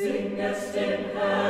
Singest in heaven.